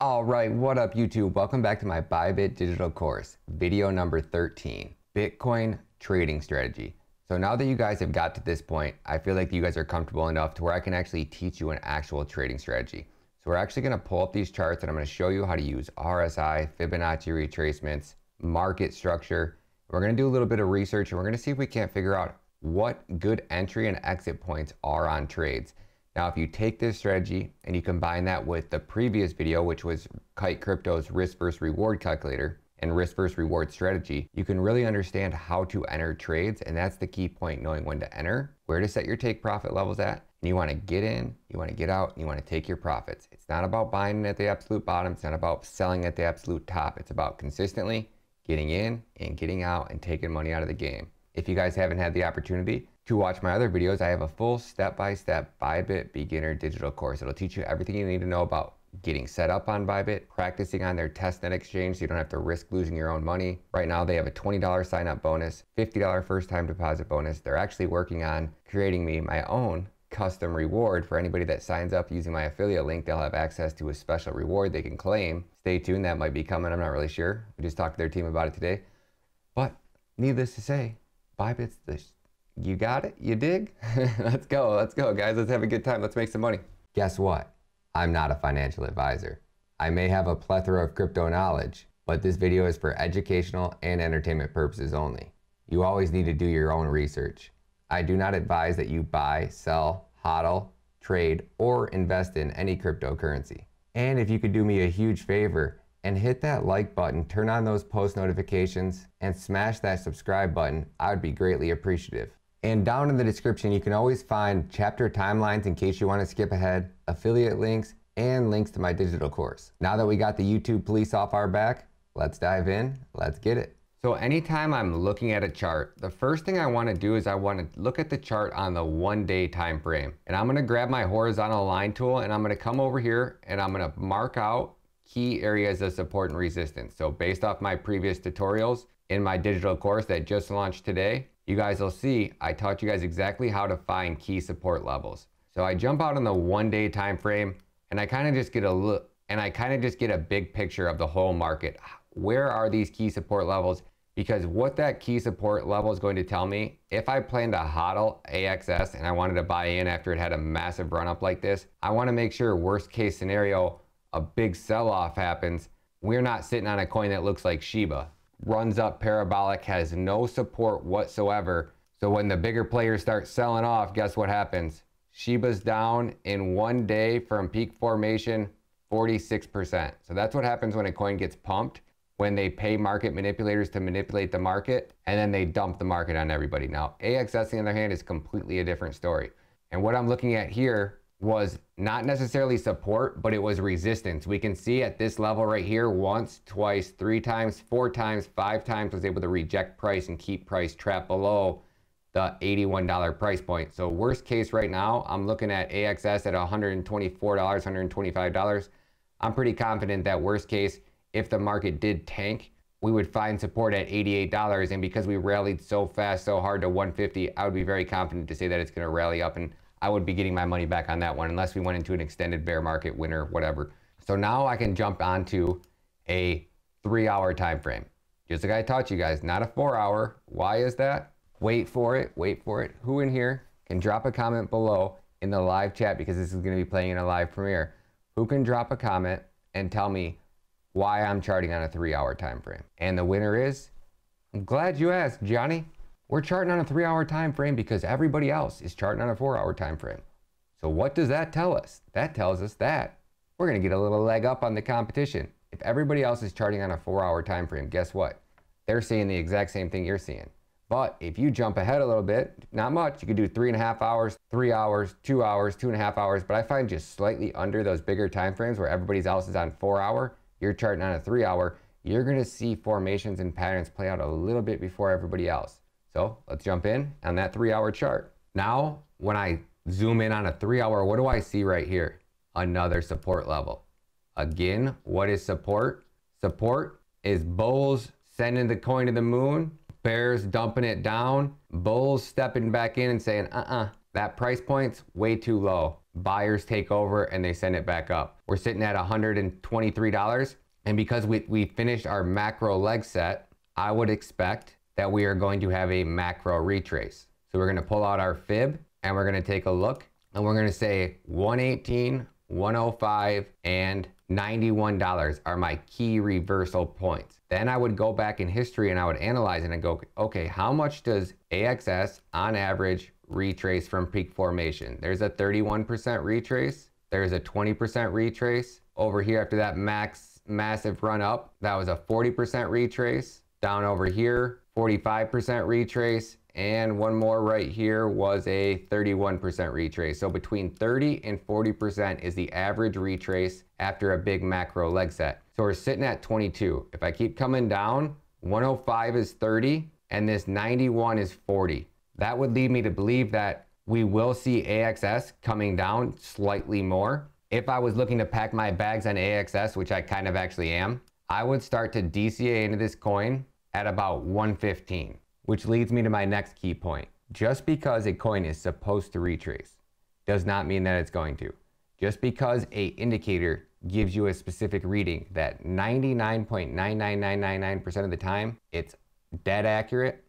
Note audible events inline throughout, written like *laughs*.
All right, what up YouTube? Welcome back to my Bybit digital course, video number 13, Bitcoin trading strategy. So now that you guys have got to this point, I feel like you guys are comfortable enough to where I can actually teach you an actual trading strategy. So we're actually gonna pull up these charts and I'm gonna show you how to use RSI, Fibonacci retracements, market structure. We're gonna do a little bit of research and we're gonna see if we can't figure out what good entry and exit points are on trades. Now, if you take this strategy and you combine that with the previous video, which was Kite Crypto's risk versus reward calculator, and risk versus reward strategy, you can really understand how to enter trades. And that's the key point, knowing when to enter, where to set your take profit levels at. And you want to get in, you want to get out, and you want to take your profits. It's not about buying at the absolute bottom. It's not about selling at the absolute top. It's about consistently getting in and getting out and taking money out of the game. If you guys haven't had the opportunity to watch my other videos, I have a full step-by-step -step Bybit beginner digital course. It'll teach you everything you need to know about getting set up on Bybit, practicing on their testnet exchange so you don't have to risk losing your own money. Right now they have a $20 sign up bonus, $50 first time deposit bonus. They're actually working on creating me my own custom reward for anybody that signs up using my affiliate link. They'll have access to a special reward they can claim. Stay tuned, that might be coming. I'm not really sure. We just talked to their team about it today. But needless to say, Bybit's the you got it? You dig? *laughs* let's go. Let's go, guys. Let's have a good time. Let's make some money. Guess what? I'm not a financial advisor. I may have a plethora of crypto knowledge, but this video is for educational and entertainment purposes only. You always need to do your own research. I do not advise that you buy, sell, hodl, trade, or invest in any cryptocurrency. And if you could do me a huge favor and hit that like button, turn on those post notifications, and smash that subscribe button, I would be greatly appreciative. And down in the description, you can always find chapter timelines in case you want to skip ahead, affiliate links, and links to my digital course. Now that we got the YouTube police off our back, let's dive in, let's get it. So anytime I'm looking at a chart, the first thing I want to do is I want to look at the chart on the one day time frame. And I'm going to grab my horizontal line tool and I'm going to come over here and I'm going to mark out key areas of support and resistance. So based off my previous tutorials in my digital course that just launched today, you guys will see I taught you guys exactly how to find key support levels. So I jump out on the one day time frame and I kind of just get a look and I kind of just get a big picture of the whole market. Where are these key support levels? Because what that key support level is going to tell me, if I plan to hodl AXS and I wanted to buy in after it had a massive run up like this, I want to make sure worst case scenario, a big sell off happens. We're not sitting on a coin that looks like Shiba runs up parabolic, has no support whatsoever. So when the bigger players start selling off, guess what happens? Shiba's down in one day from peak formation 46%. So that's what happens when a coin gets pumped, when they pay market manipulators to manipulate the market, and then they dump the market on everybody. Now, AXS, on the other hand, is completely a different story. And what I'm looking at here was not necessarily support, but it was resistance. We can see at this level right here, once, twice, three times, four times, five times, was able to reject price and keep price trapped below the $81 price point. So worst case right now, I'm looking at AXS at $124, $125. I'm pretty confident that worst case, if the market did tank, we would find support at $88. And because we rallied so fast, so hard to 150, I would be very confident to say that it's gonna rally up and I would be getting my money back on that one unless we went into an extended bear market winter, whatever. So now I can jump onto a three hour time frame. Just like I taught you guys, not a four hour. Why is that? Wait for it, wait for it. Who in here can drop a comment below in the live chat because this is gonna be playing in a live premiere. Who can drop a comment and tell me why I'm charting on a three hour time frame? And the winner is, I'm glad you asked, Johnny. We're charting on a three hour time frame because everybody else is charting on a four hour time frame. So what does that tell us? That tells us that we're going to get a little leg up on the competition. If everybody else is charting on a four hour time frame, guess what? They're seeing the exact same thing you're seeing. But if you jump ahead a little bit, not much, you could do three and a half hours, three hours, two hours, two and a half hours. But I find just slightly under those bigger time frames where everybody else is on four hour, you're charting on a three hour, you're going to see formations and patterns play out a little bit before everybody else. So let's jump in on that three hour chart. Now, when I zoom in on a three hour, what do I see right here? Another support level. Again, what is support? Support is bulls sending the coin to the moon, bears dumping it down, bulls stepping back in and saying, uh-uh, that price point's way too low. Buyers take over and they send it back up. we're sitting at $123. And because we, we finished our macro leg set, I would expect that we are going to have a macro retrace. So we're gonna pull out our fib and we're gonna take a look and we're gonna say 118, 105, and $91 are my key reversal points. Then I would go back in history and I would analyze it and go, okay, how much does AXS on average retrace from peak formation? There's a 31% retrace. There's a 20% retrace. Over here after that max massive run up, that was a 40% retrace. Down over here, 45% retrace. And one more right here was a 31% retrace. So between 30 and 40% is the average retrace after a big macro leg set. So we're sitting at 22. If I keep coming down, 105 is 30 and this 91 is 40. That would lead me to believe that we will see AXS coming down slightly more. If I was looking to pack my bags on AXS, which I kind of actually am, I would start to DCA into this coin at about 115, which leads me to my next key point. Just because a coin is supposed to retrace does not mean that it's going to. Just because a indicator gives you a specific reading that 99.99999% of the time it's dead accurate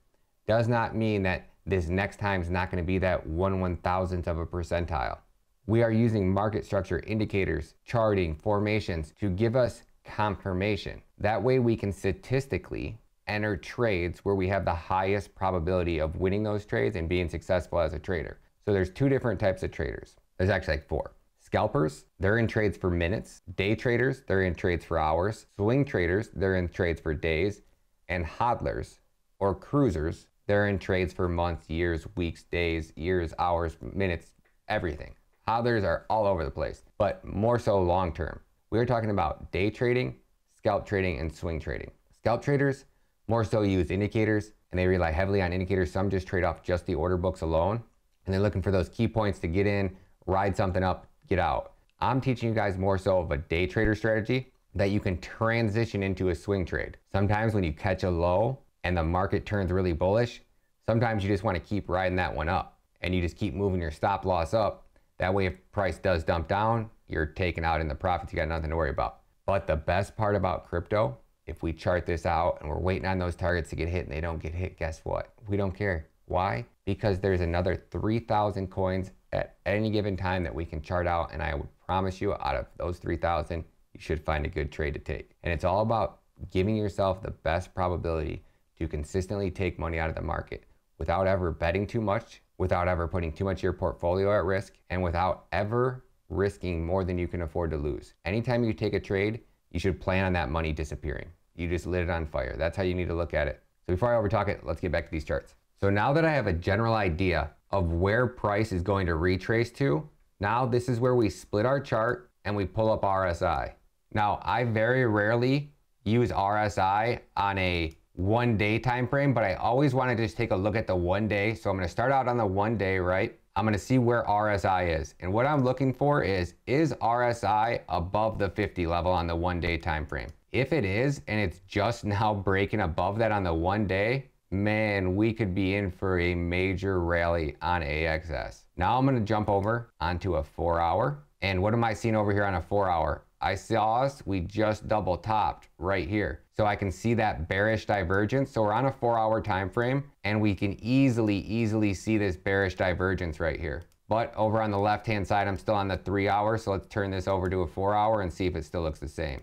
does not mean that this next time is not going to be that one one thousandth of a percentile. We are using market structure indicators, charting, formations to give us confirmation. That way we can statistically enter trades where we have the highest probability of winning those trades and being successful as a trader. So there's two different types of traders. There's actually like four. Scalpers, they're in trades for minutes. Day traders, they're in trades for hours. Swing traders, they're in trades for days. And hodlers or cruisers, they're in trades for months, years, weeks, days, years, hours, minutes, everything. Hodlers are all over the place, but more so long term. We are talking about day trading, scalp trading, and swing trading. Scalp traders more so use indicators and they rely heavily on indicators. Some just trade off just the order books alone and they're looking for those key points to get in, ride something up, get out. I'm teaching you guys more so of a day trader strategy that you can transition into a swing trade. Sometimes when you catch a low and the market turns really bullish, sometimes you just want to keep riding that one up and you just keep moving your stop loss up. That way, if price does dump down, you're taken out in the profits. You got nothing to worry about. But the best part about crypto, if we chart this out and we're waiting on those targets to get hit and they don't get hit, guess what? We don't care. Why? Because there's another 3,000 coins at any given time that we can chart out. And I would promise you, out of those 3,000, you should find a good trade to take. And it's all about giving yourself the best probability to consistently take money out of the market without ever betting too much, without ever putting too much of your portfolio at risk, and without ever risking more than you can afford to lose. Anytime you take a trade, you should plan on that money disappearing. You just lit it on fire. That's how you need to look at it. So before I overtalk it, let's get back to these charts. So now that I have a general idea of where price is going to retrace to, now this is where we split our chart and we pull up RSI. Now, I very rarely use RSI on a one day time frame, but I always want to just take a look at the one day. So I'm going to start out on the one day, right? I'm going to see where RSI is. And what I'm looking for is, is RSI above the 50 level on the one day time frame? If it is, and it's just *laughs* now breaking above that on the one day, man, we could be in for a major rally on AXS. Now I'm going to jump over onto a four hour. And what am I seeing over here on a four hour? I saw us, we just double topped right here. So I can see that bearish divergence. So we're on a four hour time frame and we can easily, easily see this bearish divergence right here. But over on the left hand side, I'm still on the three hour. So let's turn this over to a four hour and see if it still looks the same.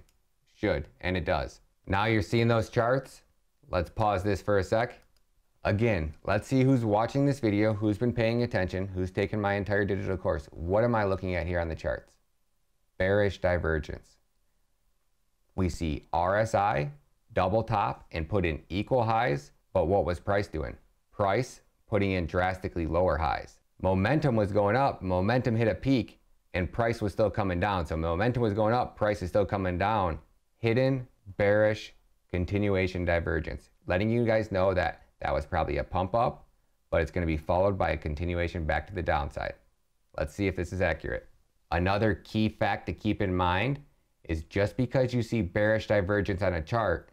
Should, and it does. Now you're seeing those charts. Let's pause this for a sec. Again, let's see who's watching this video, who's been paying attention, who's taken my entire digital course. What am I looking at here on the charts? Bearish divergence. We see RSI double top and put in equal highs, but what was price doing? Price putting in drastically lower highs. Momentum was going up, momentum hit a peak, and price was still coming down. So momentum was going up, price is still coming down. Hidden bearish continuation divergence. Letting you guys know that that was probably a pump up, but it's going to be followed by a continuation back to the downside. Let's see if this is accurate. Another key fact to keep in mind is just because you see bearish divergence on a chart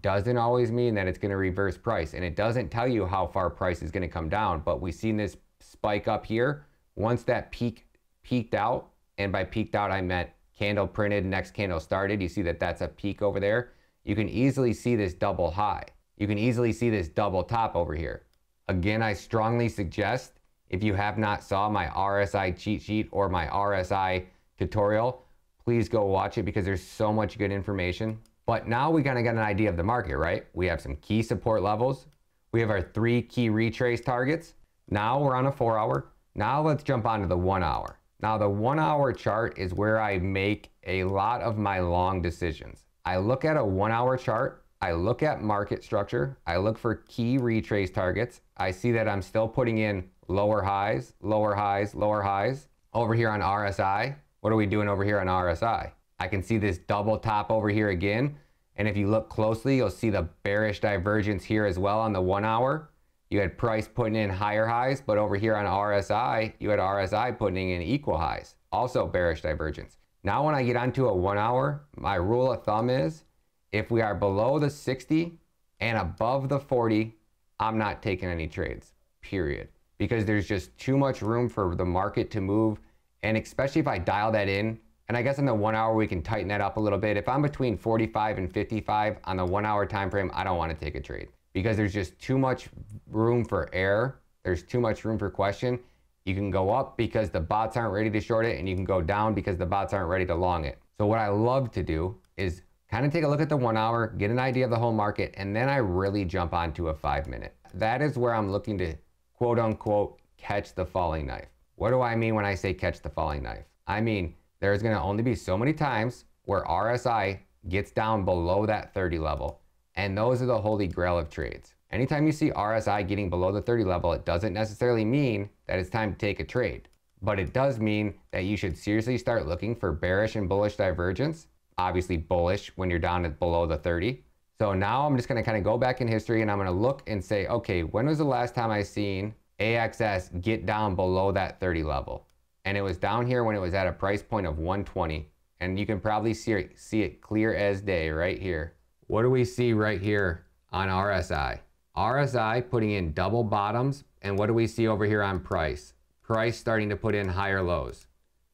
doesn't always mean that it's going to reverse price. And it doesn't tell you how far price is going to come down. But we've seen this spike up here. Once that peak peaked out, and by peaked out, I meant candle printed, next candle started. You see that that's a peak over there. You can easily see this double high. You can easily see this double top over here. Again, I strongly suggest if you have not saw my RSI cheat sheet or my RSI tutorial, please go watch it because there's so much good information. But now we kind of got an idea of the market, right? We have some key support levels. We have our three key retrace targets. Now we're on a four hour. Now let's jump onto the one hour. Now the one hour chart is where I make a lot of my long decisions. I look at a one hour chart I look at market structure, I look for key retrace targets. I see that I'm still putting in lower highs, lower highs, lower highs. Over here on RSI, what are we doing over here on RSI? I can see this double top over here again. And if you look closely, you'll see the bearish divergence here as well on the one hour. You had price putting in higher highs, but over here on RSI, you had RSI putting in equal highs, also bearish divergence. Now when I get onto a one hour, my rule of thumb is if we are below the 60 and above the 40, I'm not taking any trades, period. Because there's just too much room for the market to move. And especially if I dial that in, and I guess in the one hour, we can tighten that up a little bit. If I'm between 45 and 55 on the one hour time frame, I don't want to take a trade because there's just too much room for error. There's too much room for question. You can go up because the bots aren't ready to short it, and you can go down because the bots aren't ready to long it. So what I love to do is kind of take a look at the one hour, get an idea of the whole market, and then I really jump onto a five minute. That is where I'm looking to quote unquote catch the falling knife. What do I mean when I say catch the falling knife? I mean, there's going to only be so many times where RSI gets down below that 30 level. And those are the holy grail of trades. Anytime you see RSI getting below the 30 level, it doesn't necessarily mean that it's time to take a trade. But it does mean that you should seriously start looking for bearish and bullish divergence obviously bullish when you're down at below the 30. So now I'm just going to kind of go back in history and I'm going to look and say, okay, when was the last time I seen AXS get down below that 30 level? And it was down here when it was at a price point of 120. And you can probably see it, see it clear as day right here. What do we see right here on RSI? RSI putting in double bottoms. And what do we see over here on price? Price starting to put in higher lows.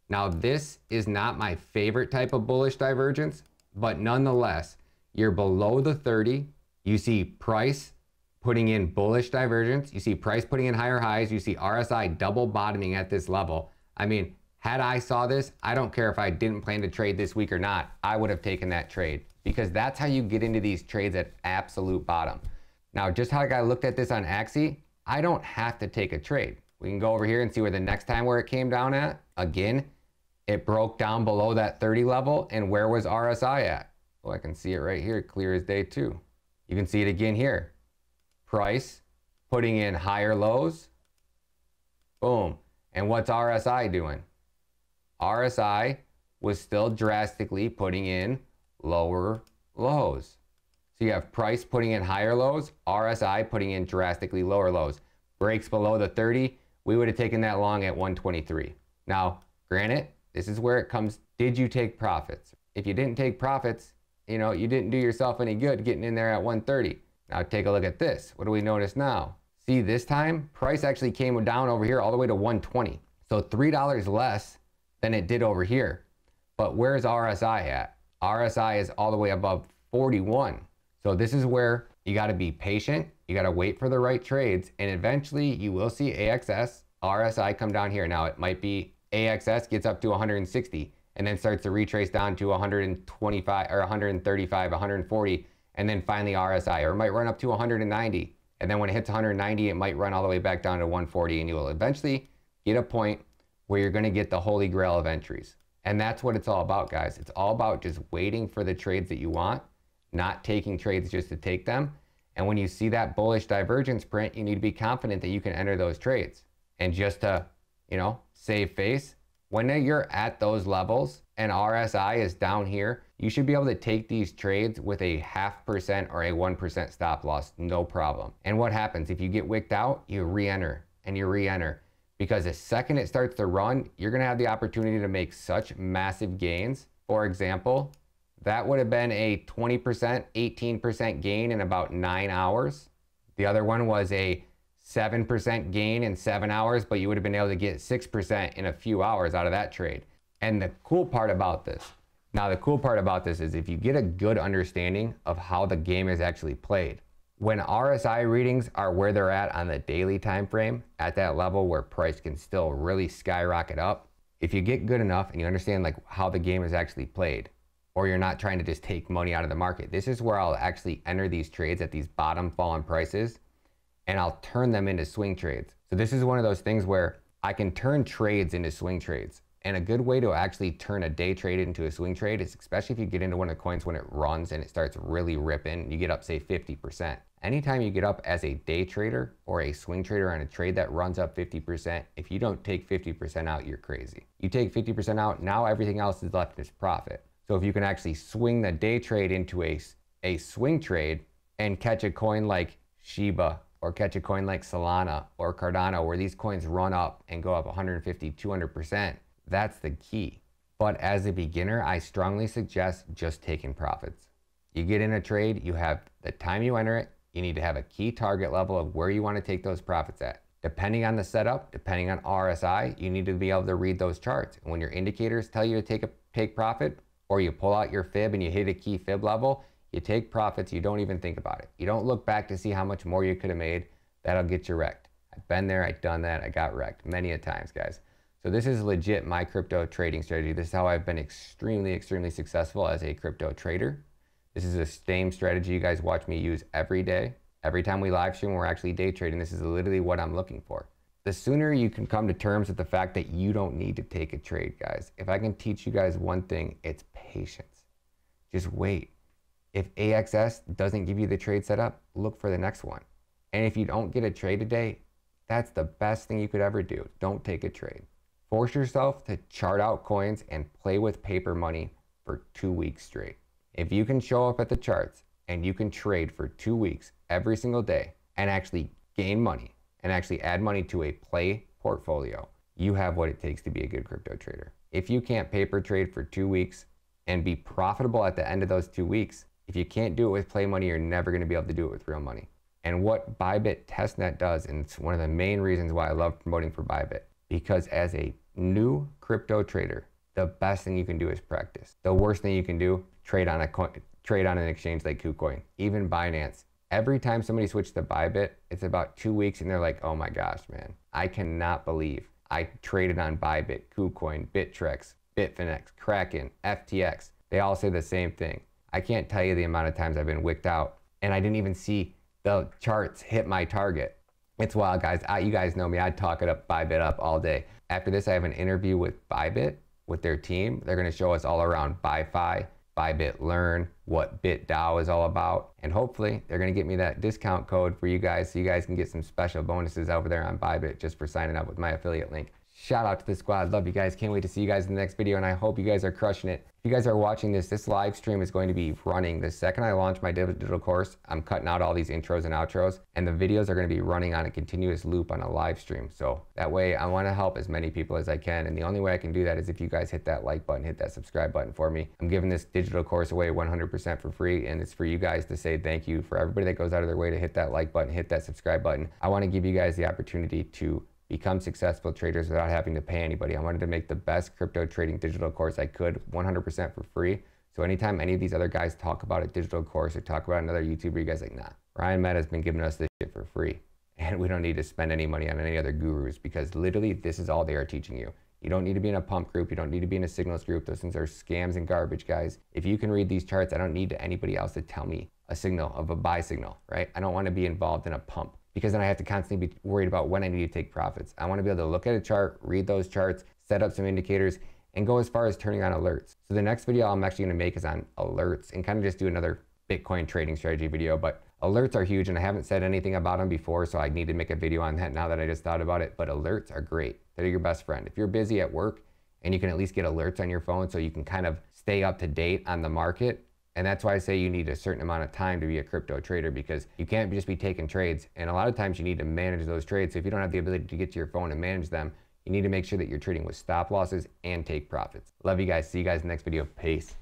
Now, this is not my favorite type of bullish divergence, but nonetheless, you're below the 30. You see price putting in bullish divergence. You see price putting in higher highs. You see RSI double bottoming at this level. I mean, had I saw this, I don't care if I didn't plan to trade this week or not, I would have taken that trade because that's how you get into these trades at absolute bottom. Now, just how I looked at this on Axie, I don't have to take a trade. We can go over here and see where the next time where it came down at. Again, it broke down below that 30 level. And where was RSI at? Well, I can see it right here, clear as day too. You can see it again here. Price putting in higher lows. Boom. And what's RSI doing? RSI was still drastically putting in lower lows. So you have price putting in higher lows, RSI putting in drastically lower lows. Breaks below the 30, we would have taken that long at 123. Now, granted, this is where it comes. Did you take profits? If you didn't take profits, you know, you didn't do yourself any good getting in there at 130. Now take a look at this. What do we notice now? See, this time price actually came down over here all the way to 120. So $3 less than it did over here. But where's RSI at? RSI is all the way above 41. So this is where you got to be patient. You got to wait for the right trades. And eventually you will see AXS, RSI come down here. Now it might be AXS gets up to 160 and then starts to retrace down to 125 or 135, 140, and then finally RSI, or it might run up to 190. And then when it hits 190, it might run all the way back down to 140, and you will eventually get a point where you're going to get the holy grail of entries. And that's what it's all about, guys. It's all about just waiting for the trades that you want, not taking trades just to take them. And when you see that bullish divergence print, you need to be confident that you can enter those trades. And just to, you know, save face, when you're at those levels and RSI is down here, you should be able to take these trades with a half percent or a 1% stop loss, no problem. And what happens if you get wicked out, you re-enter and you re-enter because the second it starts to run, you're gonna have the opportunity to make such massive gains. For example, that would have been a 20%, 18% gain in about nine hours. The other one was a 7% gain in seven hours, but you would have been able to get 6% in a few hours out of that trade. And the cool part about this, now the cool part about this is if you get a good understanding of how the game is actually played, when RSI readings are where they're at on the daily time frame, at that level where price can still really skyrocket up, if you get good enough and you understand like how the game is actually played, or you're not trying to just take money out of the market, this is where I'll actually enter these trades at these bottom fallen prices and I'll turn them into swing trades. So this is one of those things where I can turn trades into swing trades. And a good way to actually turn a day trade into a swing trade is especially if you get into one of the coins when it runs and it starts really ripping, you get up say 50%. Anytime you get up as a day trader or a swing trader on a trade that runs up 50%, if you don't take 50% out, you're crazy. You take 50% out, now everything else is left as profit. So if you can actually swing the day trade into a, a swing trade and catch a coin like Shiba or catch a coin like Solana or Cardano where these coins run up and go up 150, 200%, that's the key. But as a beginner, I strongly suggest just taking profits. You get in a trade, you have the time you enter it, you need to have a key target level of where you want to take those profits at. Depending on the setup, depending on RSI, you need to be able to read those charts. And when your indicators tell you to take a take profit, or you pull out your fib and you hit a key fib level, you take profits, you don't even think about it. You don't look back to see how much more you could have made. That'll get you wrecked. I've been there, I've done that, I got wrecked many a times, guys. So this is legit my crypto trading strategy. This is how I've been extremely, extremely successful as a crypto trader. This is the same strategy you guys watch me use every day. Every time we live stream, we're actually day trading. This is literally what I'm looking for. The sooner you can come to terms with the fact that you don't need to take a trade, guys. If I can teach you guys one thing, it's patience. Just wait. If AXS doesn't give you the trade setup, look for the next one. And if you don't get a trade today, that's the best thing you could ever do. Don't take a trade. Force yourself to chart out coins and play with paper money for two weeks straight. If you can show up at the charts and you can trade for two weeks every single day and actually gain money and actually add money to a play portfolio, you have what it takes to be a good crypto trader. If you can't paper trade for two weeks and be profitable at the end of those two weeks, if you can't do it with play money, you're never going to be able to do it with real money. And what Bybit Testnet does, and it's one of the main reasons why I love promoting for Bybit, because as a new crypto trader, the best thing you can do is practice. The worst thing you can do, trade on a coin, trade on an exchange like KuCoin, even Binance. Every time somebody switches to Bybit, it's about two weeks and they're like, oh my gosh, man, I cannot believe I traded on Bybit, KuCoin, Bittrex, Bitfinex, Kraken, FTX. They all say the same thing. I can't tell you the amount of times I've been wicked out and I didn't even see the charts hit my target. It's wild, guys. I, you guys know me. I'd talk it up, Bybit up all day. After this, I have an interview with Bybit, with their team. They're going to show us all around ByFi, Bybit Learn, what BitDAO is all about. And hopefully, they're going to get me that discount code for you guys so you guys can get some special bonuses over there on Bybit just for signing up with my affiliate link. Shout out to the squad. Love you guys. Can't wait to see you guys in the next video. And I hope you guys are crushing it. If you guys are watching this, this live stream is going to be running. The second I launch my digital course, I'm cutting out all these intros and outros. And the videos are going to be running on a continuous loop on a live stream. So that way I want to help as many people as I can. And the only way I can do that is if you guys hit that like button, hit that subscribe button for me. I'm giving this digital course away 100% for free. And it's for you guys to say thank you for everybody that goes out of their way to hit that like button, hit that subscribe button. I want to give you guys the opportunity to become successful traders without having to pay anybody. I wanted to make the best crypto trading digital course I could 100% for free. So anytime any of these other guys talk about a digital course or talk about another YouTuber, you guys like, nah, Ryan Matta has been giving us this shit for free. *laughs* And we don't need to spend any money on any other gurus because literally this is all they are teaching you. You don't need to be in a pump group. You don't need to be in a signals group. Those things are scams and garbage, guys. If you can read these charts, I don't need anybody else to tell me a signal of a buy signal, right? I don't want to be involved in a pump because then I have to constantly be worried about when I need to take profits. I want to be able to look at a chart, read those charts, set up some indicators, and go as far as turning on alerts. So the next video I'm actually going to make is on alerts and kind of just do another Bitcoin trading strategy video. But alerts are huge and I haven't said anything about them before, so I need to make a video on that now that I just thought about it. But alerts are great. They're your best friend. If you're busy at work and you can at least get alerts on your phone so you can kind of stay up to date on the market, and that's why I say you need a certain amount of time to be a crypto trader because you can't just be taking trades. And a lot of times you need to manage those trades. So if you don't have the ability to get to your phone and manage them, you need to make sure that you're trading with stop losses and take profits. Love you guys. See you guys in the next video. Peace.